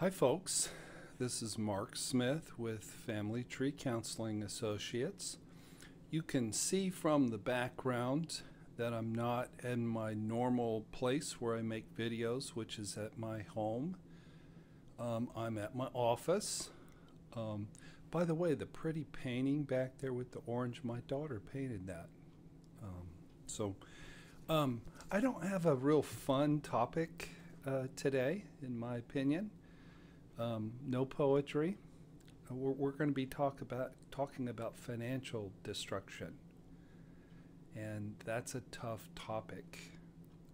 Hi, folks. This is Mark Smith with Family Tree Counseling Associates. You can see from the background that I'm not in my normal place where I make videos, which is at my home. Um, I'm at my office. Um, by the way, the pretty painting back there with the orange, my daughter painted that. Um, so um, I don't have a real fun topic uh, today, in my opinion. Um, no poetry. Uh, we're, we're going to be talk about talking about financial destruction, and that's a tough topic.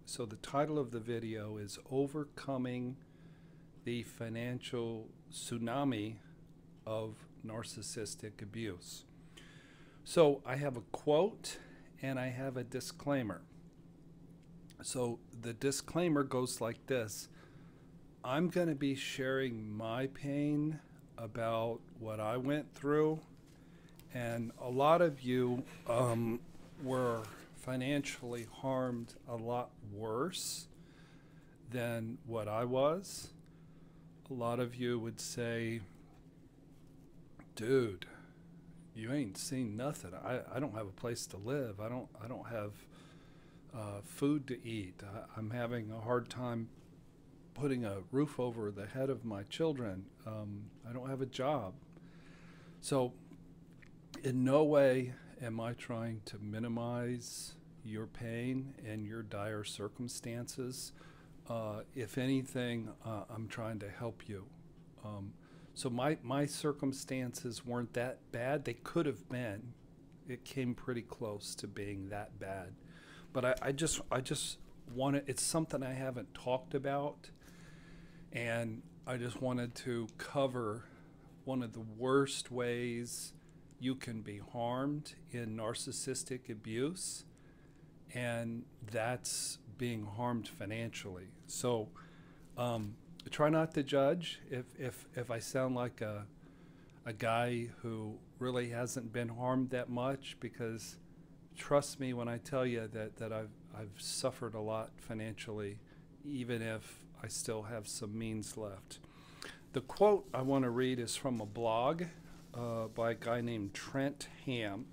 So the title of the video is "Overcoming the Financial Tsunami of Narcissistic Abuse." So I have a quote and I have a disclaimer. So the disclaimer goes like this I'm going to be sharing my pain about what I went through, and a lot of you um, were financially harmed a lot worse than what I was. A lot of you would say, dude, you ain't seen nothing. I, I don't have a place to live. I don't I don't have uh, food to eat. I, I'm having a hard time putting a roof over the head of my children. Um, I don't have a job. So, in no way am I trying to minimize your pain and your dire circumstances. Uh, if anything, uh, I'm trying to help you. Um, so my my circumstances weren't that bad. They could have been. It came pretty close to being that bad, but I, I just I just want to. It's something I haven't talked about and I just wanted to cover one of the worst ways you can be harmed in narcissistic abuse, and that's being harmed financially. So, um, try not to judge if, if, if I sound like a, a guy who really hasn't been harmed that much because trust me when I tell you that, that I've, I've suffered a lot financially, even if I still have some means left. The quote I want to read is from a blog uh, by a guy named Trent Hamm,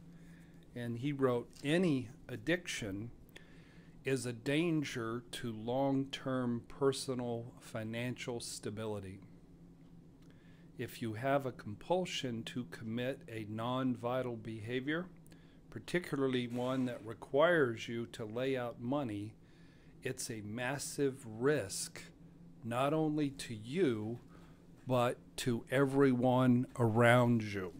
and he wrote Any addiction is a danger to long term personal financial stability. If you have a compulsion to commit a non vital behavior, particularly one that requires you to lay out money, it's a massive risk not only to you, but to everyone around you.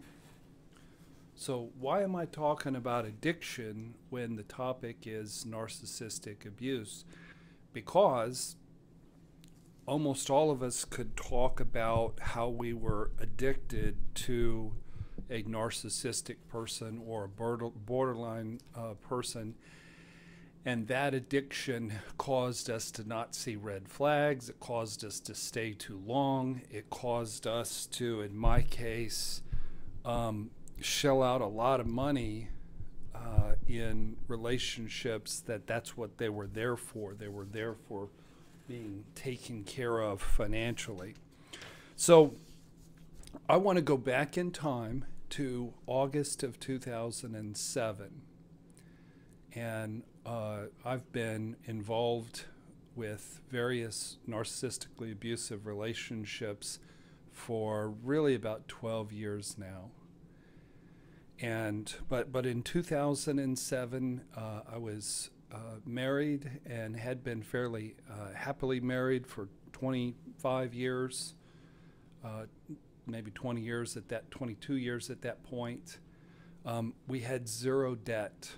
So, why am I talking about addiction when the topic is narcissistic abuse? Because almost all of us could talk about how we were addicted to a narcissistic person or a borderline uh, person and that addiction caused us to not see red flags. It caused us to stay too long. It caused us to, in my case, um, shell out a lot of money uh, in relationships that that's what they were there for. They were there for being taken care of financially. So I want to go back in time to August of 2007. And uh, I've been involved with various narcissistically abusive relationships for really about 12 years now. And but but in 2007, uh, I was uh, married and had been fairly uh, happily married for 25 years, uh, maybe 20 years at that, 22 years at that point. Um, we had zero debt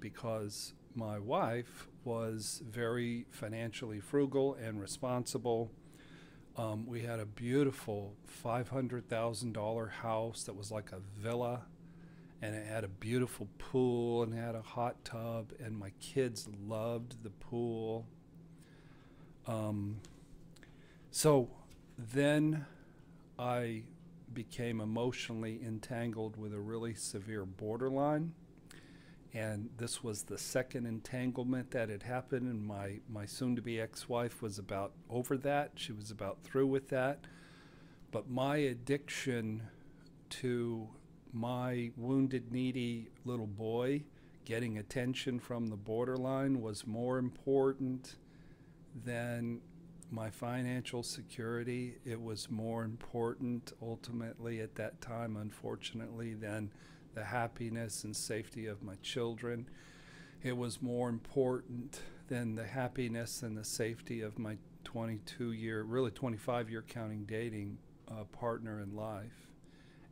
because my wife was very financially frugal and responsible. Um, we had a beautiful $500,000 house that was like a villa, and it had a beautiful pool and had a hot tub, and my kids loved the pool. Um, so then I became emotionally entangled with a really severe borderline and this was the second entanglement that had happened and my, my soon-to-be ex-wife was about over that she was about through with that but my addiction to my wounded, needy little boy getting attention from the borderline was more important than my financial security. It was more important ultimately at that time, unfortunately, than the happiness and safety of my children. It was more important than the happiness and the safety of my 22 year, really 25 year counting dating uh, partner in life.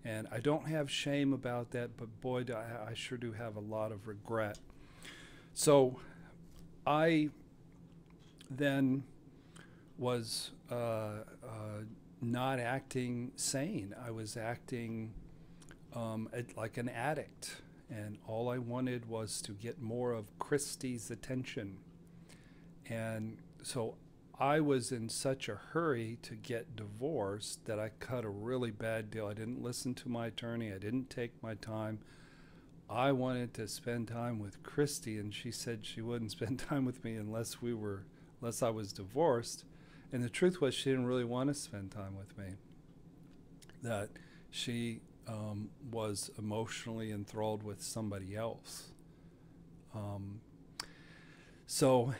And I don't have shame about that, but boy, I, I sure do have a lot of regret. So I then was uh, uh, not acting sane. I was acting um, like an addict. And all I wanted was to get more of Kristi's attention. And so I was in such a hurry to get divorced that I cut a really bad deal. I didn't listen to my attorney, I didn't take my time. I wanted to spend time with Kristi, and she said she wouldn't spend time with me unless we were, unless I was divorced. And the truth was, she didn't really want to spend time with me. That she um, was emotionally enthralled with somebody else. Um, so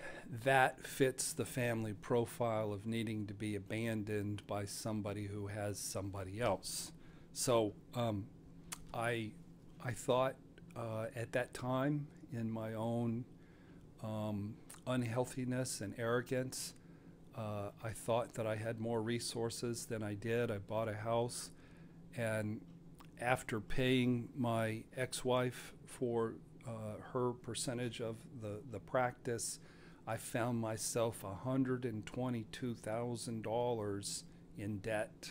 that fits the family profile of needing to be abandoned by somebody who has somebody else. So um, I, I thought uh, at that time in my own um, unhealthiness and arrogance, uh, I thought that I had more resources than I did. I bought a house, and after paying my ex-wife for uh, her percentage of the, the practice, I found myself $122,000 in debt.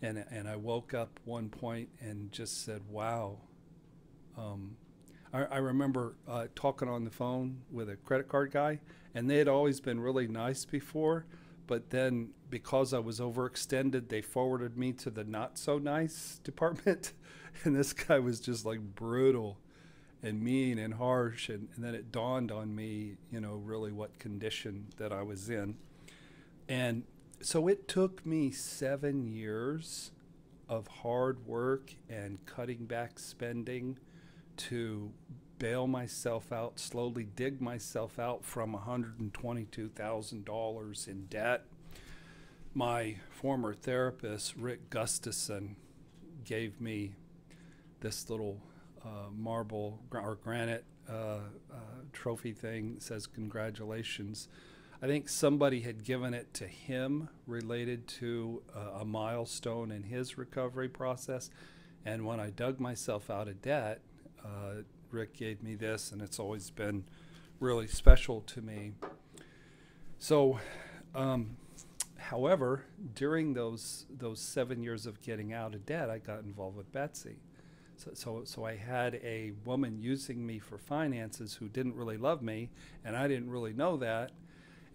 And, and I woke up one point and just said, wow. Um, I, I remember uh, talking on the phone with a credit card guy, and they had always been really nice before, but then because I was overextended, they forwarded me to the not so nice department. And this guy was just like brutal and mean and harsh. And, and then it dawned on me, you know, really what condition that I was in. And so it took me seven years of hard work and cutting back spending to bail myself out, slowly dig myself out from $122,000 in debt. My former therapist, Rick Gustafson, gave me this little uh, marble or granite uh, uh, trophy thing says congratulations. I think somebody had given it to him related to uh, a milestone in his recovery process. And when I dug myself out of debt, uh, Rick gave me this, and it's always been really special to me. So, um, however, during those those seven years of getting out of debt, I got involved with Betsy. So, so, so I had a woman using me for finances who didn't really love me, and I didn't really know that.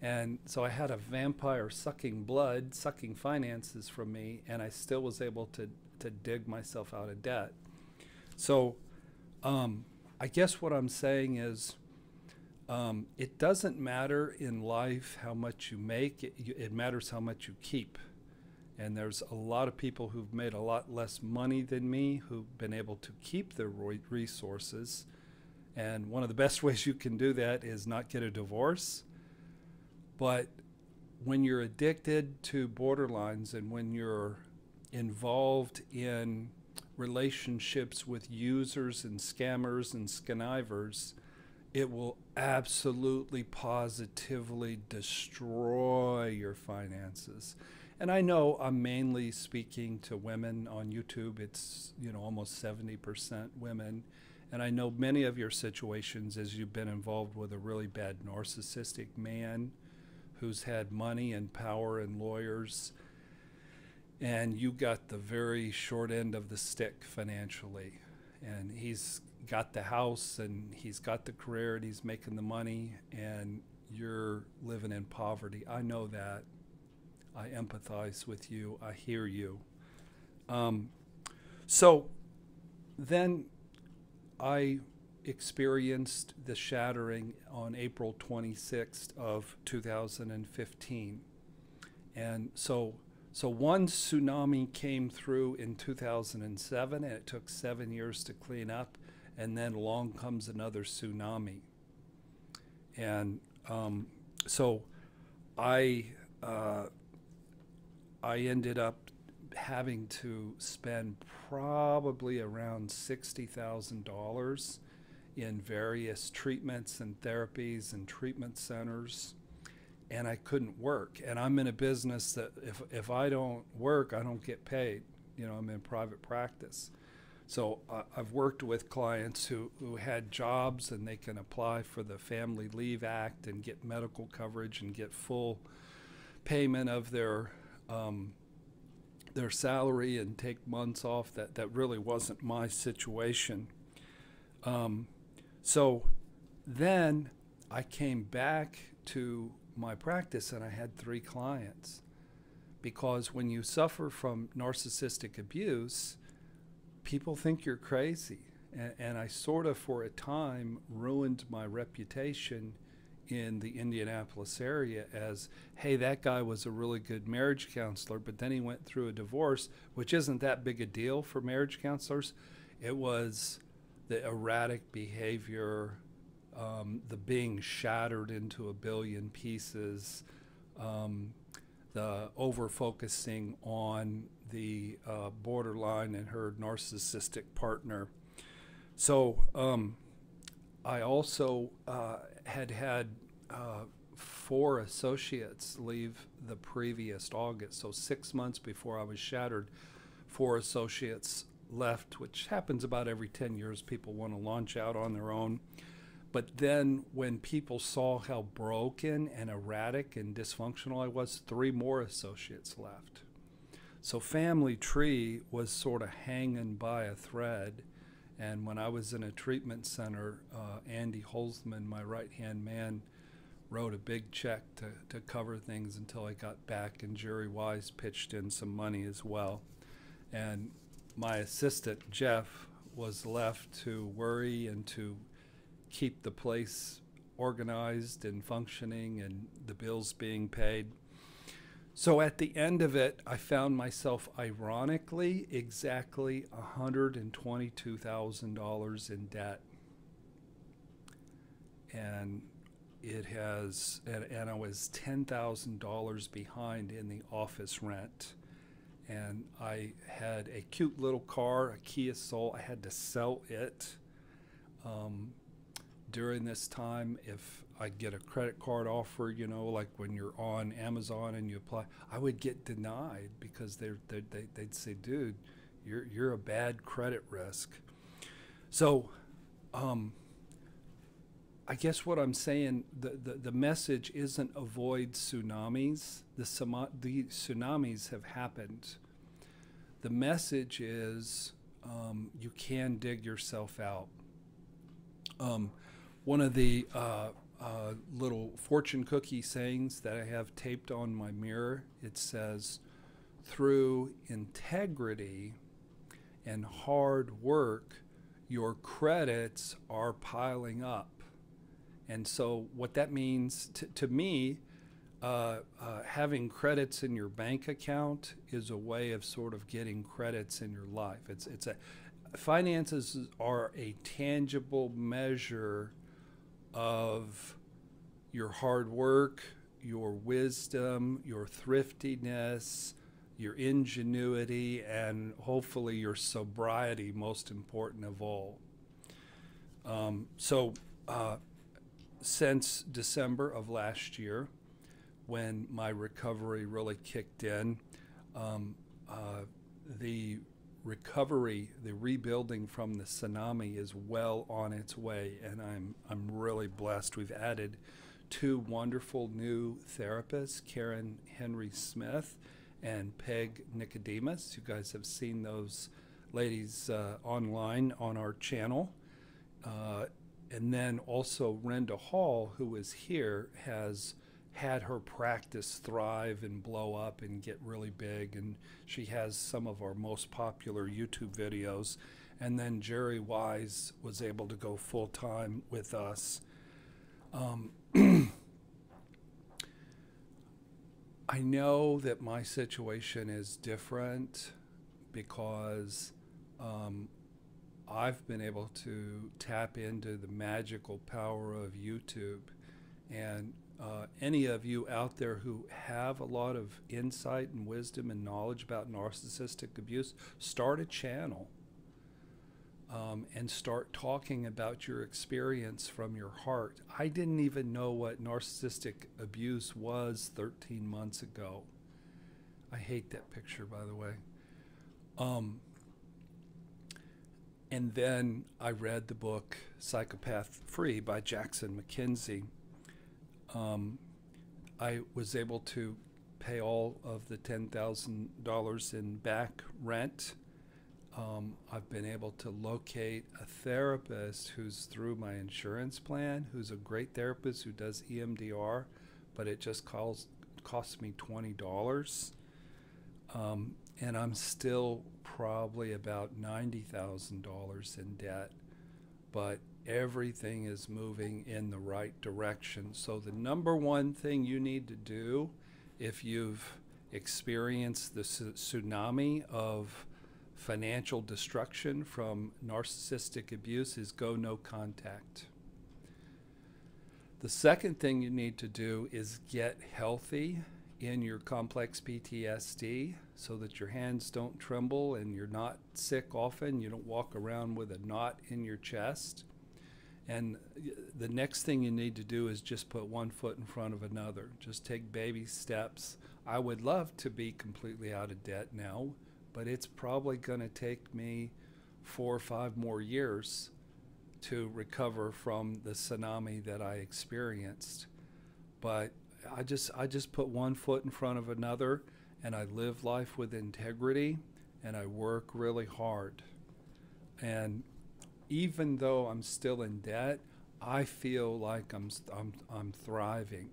And so I had a vampire sucking blood, sucking finances from me, and I still was able to, to dig myself out of debt. So um, I guess what I'm saying is um, it doesn't matter in life how much you make, it, it matters how much you keep. And there's a lot of people who've made a lot less money than me who've been able to keep their resources. And one of the best ways you can do that is not get a divorce. But when you're addicted to borderlines and when you're involved in relationships with users and scammers and skonnivers, it will absolutely positively destroy your finances and I know I'm mainly speaking to women on YouTube. It's you know almost 70% women, and I know many of your situations as you've been involved with a really bad narcissistic man who's had money and power and lawyers, and you got the very short end of the stick financially, and he's got the house and he's got the career and he's making the money and you're living in poverty. I know that I empathize with you. I hear you. Um, so then I experienced the shattering on April 26th of 2015. And so So one tsunami came through in 2007, and it took seven years to clean up, and then along comes another tsunami. And um, so I uh, I ended up having to spend probably around sixty thousand dollars in various treatments and therapies and treatment centers and I couldn't work. And I'm in a business that if, if I don't work, I don't get paid. You know, I'm in private practice. So uh, I've worked with clients who, who had jobs and they can apply for the Family Leave Act and get medical coverage and get full payment of their um, their salary and take months off. That that really wasn't my situation. Um, so then I came back to my practice and I had three clients. Because when you suffer from narcissistic abuse, people think you're crazy. And, and, I sort of, for a time, ruined my reputation in the Indianapolis area as, hey, that guy was a really good marriage counselor, but then he went through a divorce, which isn't that big a deal for marriage counselors. It was the erratic behavior, um, the being shattered into a billion pieces, um, the over focusing on the uh, borderline and her narcissistic partner. So um, I also uh, had had uh, four associates leave the previous August. So six months before I was shattered, four associates left, which happens about every 10 years. People want to launch out on their own. But then when people saw how broken and erratic and dysfunctional I was, three more associates left. So Family Tree was sort of hanging by a thread. And when I was in a treatment center, uh, Andy Holzman, my right hand man, wrote a big check to, to cover things until I got back, and Jerry Wise pitched in some money as well. And my assistant, Jeff, was left to worry and to keep the place organized and functioning and the bills being paid. So at the end of it, I found myself ironically exactly $122,000 in debt. And it has, and, and I was $10,000 behind in the office rent. And I had a cute little car, a Kia Soul. I had to sell it. Um, during this time if I get a credit card offer, you know, like when you're on Amazon and you apply, I would get denied because they're, they're, they they'd say, dude, you're, you're a bad credit risk. So, um, I guess what I'm saying, the, the, the message isn't avoid tsunamis. The, the tsunamis have happened. The message is um, you can dig yourself out. Um, one of the uh, uh, little fortune cookie sayings that I have taped on my mirror. It says, through integrity and hard work, your credits are piling up. And so, what that means to, to me, uh, uh, having credits in your bank account is a way of sort of getting credits in your life. It's it's a finances are a tangible measure of your hard work, your wisdom, your thriftiness, your ingenuity, and hopefully your sobriety, most important of all. Um, so, uh, since December of last year, when my recovery really kicked in, um, uh, the recovery, the rebuilding from the tsunami is well on its way, and I'm I'm really blessed. We've added two wonderful new therapists, Karen Henry Smith and Peg Nicodemus. You guys have seen those ladies uh, online on our channel. Uh, and then also Renda Hall, who is here, has had her practice thrive and blow up and get really big. And she has some of our most popular YouTube videos. And then Jerry Wise was able to go full time with us. Um, I know that my situation is different because um, I've been able to tap into the magical power of YouTube. And uh, any of you out there who have a lot of insight and wisdom and knowledge about narcissistic abuse, start a channel um, and start talking about your experience from your heart. I didn't even know what narcissistic abuse was 13 months ago. I hate that picture, by the way. Um, and then I read the book Psychopath Free by Jackson MacKenzie. Um, I was able to pay all of the $10,000 in back rent um, I've been able to locate a therapist who's through my insurance plan, who's a great therapist who does EMDR, but it just calls, costs me $20. Um, and I'm still probably about $90,000 in debt, but everything is moving in the right direction. So, the number one thing you need to do if you've experienced the tsunami of financial destruction from narcissistic abuse is go no contact. The second thing you need to do is get healthy in your complex PTSD so that your hands don't tremble and you're not sick often. You don't walk around with a knot in your chest. And the next thing you need to do is just put one foot in front of another. Just take baby steps. I would love to be completely out of debt now but it's probably going to take me four or five more years to recover from the tsunami that I experienced. But I just I just put one foot in front of another and I live life with integrity and I work really hard. And even though I'm still in debt, I feel like I'm I'm I'm thriving.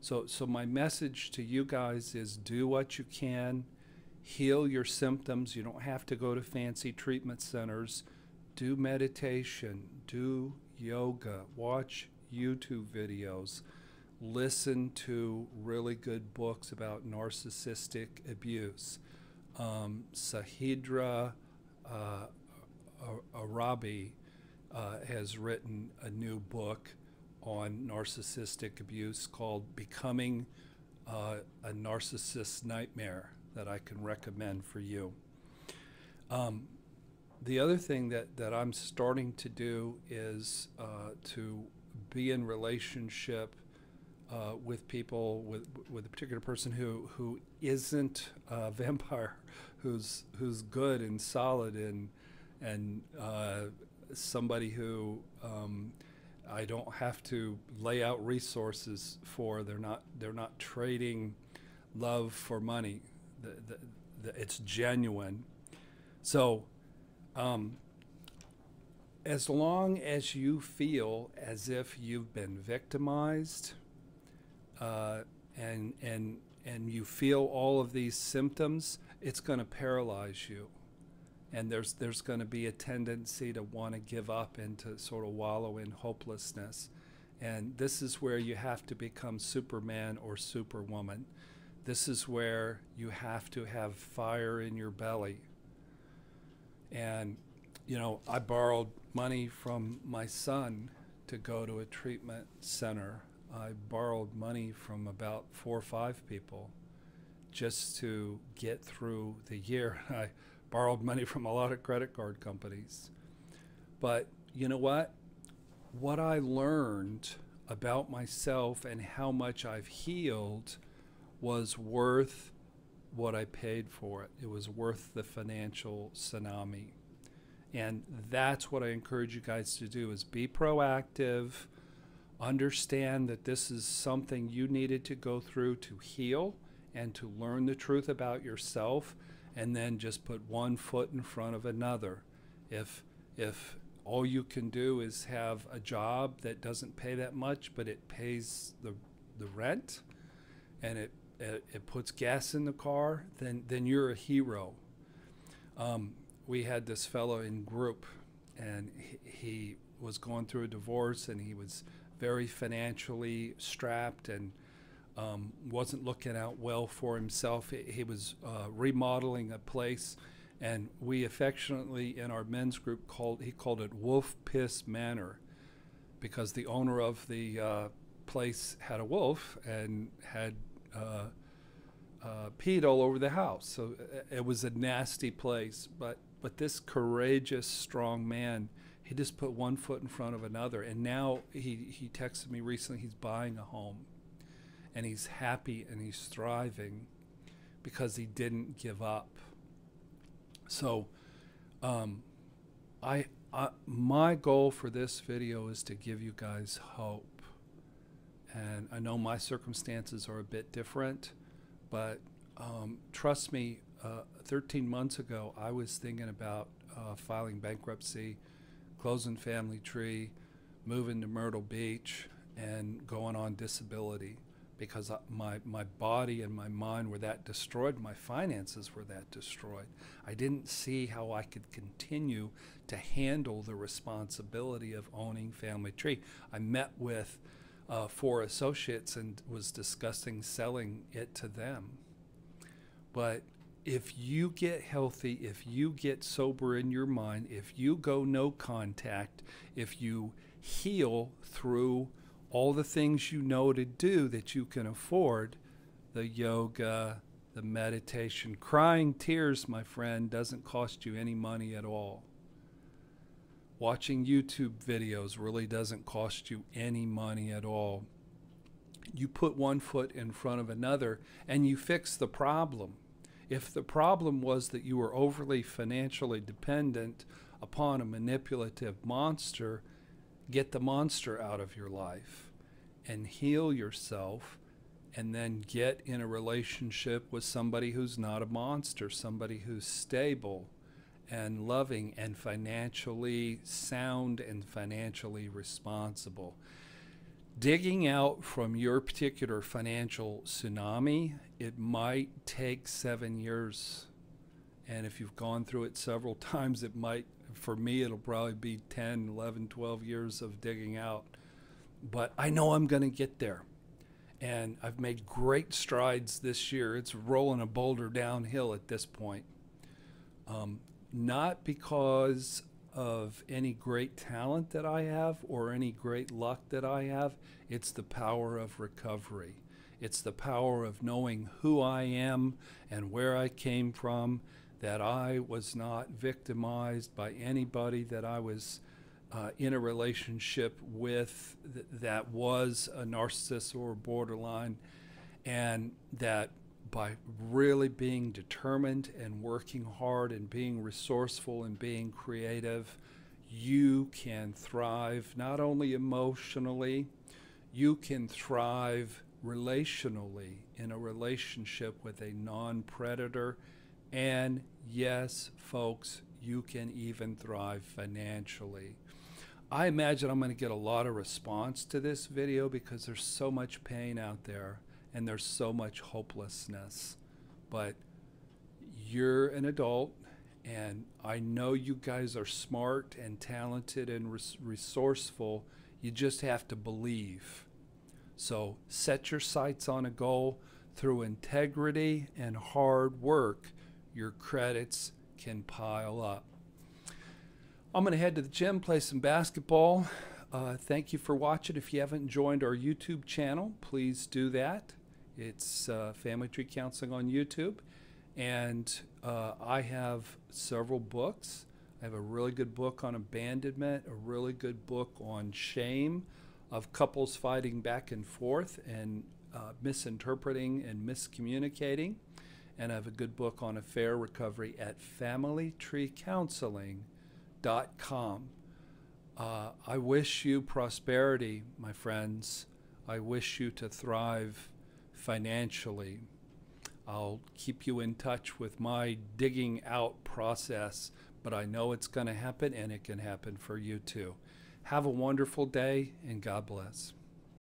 So so my message to you guys is do what you can heal your symptoms. You don't have to go to fancy treatment centers. Do meditation, do yoga, watch YouTube videos, listen to really good books about narcissistic abuse. Um, Shahida uh, Arabi uh, has written a new book on narcissistic abuse called Becoming uh, a Narcissist Nightmare that I can recommend for you. Um, the other thing that, that I'm starting to do is uh, to be in relationship uh, with people with with a particular person who who isn't a vampire, who's who's good and solid and and uh, somebody who um, I don't have to lay out resources for. They're not they're not trading love for money the, the, the, it's genuine. So, um, as long as you feel as if you've been victimized, uh, and and and you feel all of these symptoms, it's going to paralyze you, and there's there's going to be a tendency to want to give up and to sort of wallow in hopelessness, and this is where you have to become Superman or Superwoman this is where you have to have fire in your belly. And, you know, I borrowed money from my son to go to a treatment center. I borrowed money from about four or five people just to get through the year. I borrowed money from a lot of credit card companies. But you know what? What I learned about myself and how much I've healed was worth what I paid for it. It was worth the financial tsunami. And that's what I encourage you guys to do is be proactive, understand that this is something you needed to go through to heal and to learn the truth about yourself and then just put one foot in front of another. If if all you can do is have a job that doesn't pay that much but it pays the the rent and it it, it puts gas in the car, then then you're a hero. Um, we had this fellow in group, and he, he was going through a divorce, and he was very financially strapped, and um, wasn't looking out well for himself. He, was uh, remodeling a place, and we affectionately in our men's group called he called it Wolf Piss Manor, because the owner of the uh, place had a wolf and had uh, uh, peed all over the house. So uh, it was a nasty place. But but this courageous, strong man, he just put one foot in front of another. And now he he texted me recently. He's buying a home, and he's happy and he's thriving because he didn't give up. So, um, I, I my goal for this video is to give you guys hope. And I know my circumstances are a bit different but um, trust me, uh, 13 months ago, I was thinking about uh, filing bankruptcy, closing Family Tree, moving to Myrtle Beach, and going on disability because my, my body and my mind were that destroyed, my finances were that destroyed. I didn't see how I could continue to handle the responsibility of owning Family Tree. I met with uh, four associates and was discussing selling it to them. But if you get healthy, if you get sober in your mind, if you go no contact, if you heal through all the things you know to do that you can afford the yoga, the meditation, crying tears, my friend, doesn't cost you any money at all. Watching YouTube videos really doesn't cost you any money at all. You put one foot in front of another and you fix the problem. If the problem was that you were overly financially dependent upon a manipulative monster, get the monster out of your life and heal yourself and then get in a relationship with somebody who's not a monster, somebody who's stable and loving and financially sound and financially responsible. Digging out from your particular financial tsunami, it might take seven years. And if you've gone through it several times, it might, for me, it'll probably be 10, 11, 12 years of digging out. But I know I'm going to get there. And I've made great strides this year. It's rolling a boulder downhill at this point. Um, not because of any great talent that I have or any great luck that I have. It's the power of recovery. It's the power of knowing who I am and where I came from, that I was not victimized by anybody, that I was uh, in a relationship with th- that was a narcissist or borderline, and that by really being determined and working hard and being resourceful and being creative, you can thrive not only emotionally, you can thrive relationally in a relationship with a non predator. And yes, folks, you can even thrive financially. I imagine I'm going to get a lot of response to this video because there's so much pain out there and there's so much hopelessness. But you're an adult, and I know you guys are smart and talented and res- resourceful. You just have to believe. So set your sights on a goal. Through integrity and hard work, your credits can pile up. I'm going to head to the gym, play some basketball. Uh, thank you for watching. If you haven't joined our YouTube channel, please do that. It's uh, Family Tree Counseling on YouTube. And uh, I have several books. I have a really good book on abandonment, a really good book on shame of couples fighting back and forth and uh, misinterpreting and miscommunicating. And I have a good book on affair recovery at familytreecounseling.com. Uh, I wish you prosperity, my friends. I wish you to thrive financially. I'll keep you in touch with my digging out process, but I know it's going to happen and it can happen for you too. Have a wonderful day and God bless.